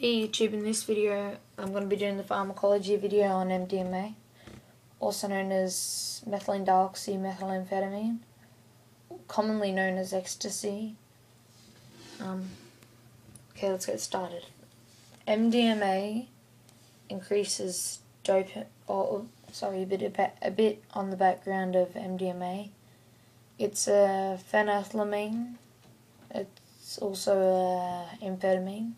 Hey YouTube, in this video I'm going to be doing the pharmacology video on MDMA, also known as methylene dioxymethylamphetamine, commonly known as ecstasy. Um, okay, let's get started. MDMA increases dope, or sorry, a bit, a bit on the background of MDMA. It's a phenethylamine. It's also a amphetamine.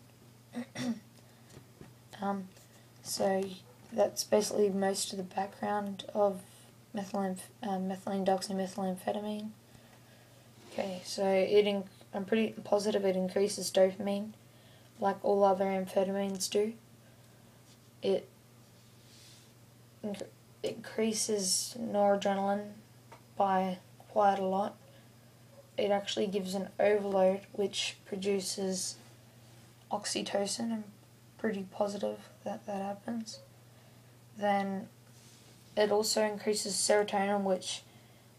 um, so that's basically most of the background of methylene, uh, methylene doxymethylamphetamine. Okay, so it I'm pretty positive it increases dopamine, like all other amphetamines do. It inc increases noradrenaline by quite a lot. It actually gives an overload which produces oxytocin, I'm pretty positive that that happens. Then it also increases serotonin, which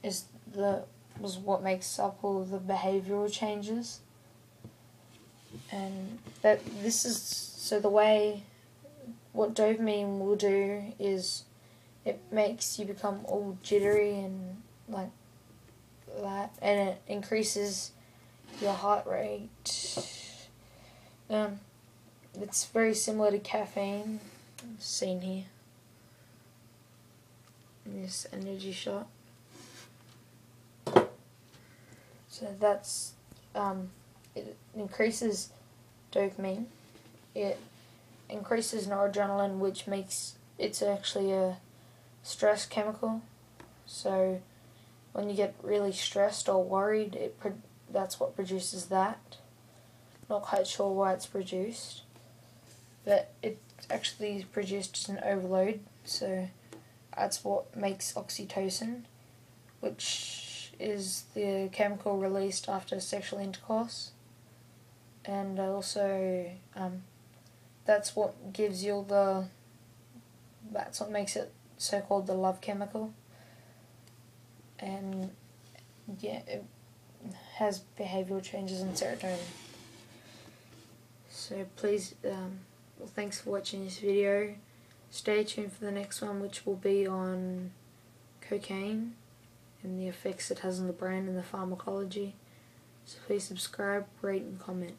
is the was what makes up all the behavioral changes. And that this is so the way what dopamine will do is it makes you become all jittery and like that and it increases your heart rate um, it's very similar to caffeine, seen here. This energy shot. So that's um, it increases dopamine. It increases noradrenaline, which makes it's actually a stress chemical. So when you get really stressed or worried, it that's what produces that. Not quite sure why it's produced, but it actually produced as an overload, so that's what makes oxytocin, which is the chemical released after sexual intercourse. And also, um, that's what gives you the, that's what makes it so called the love chemical. And yeah, it has behavioral changes in serotonin. So please, um, well, thanks for watching this video. Stay tuned for the next one, which will be on cocaine and the effects it has on the brain and the pharmacology. So please subscribe, rate, and comment.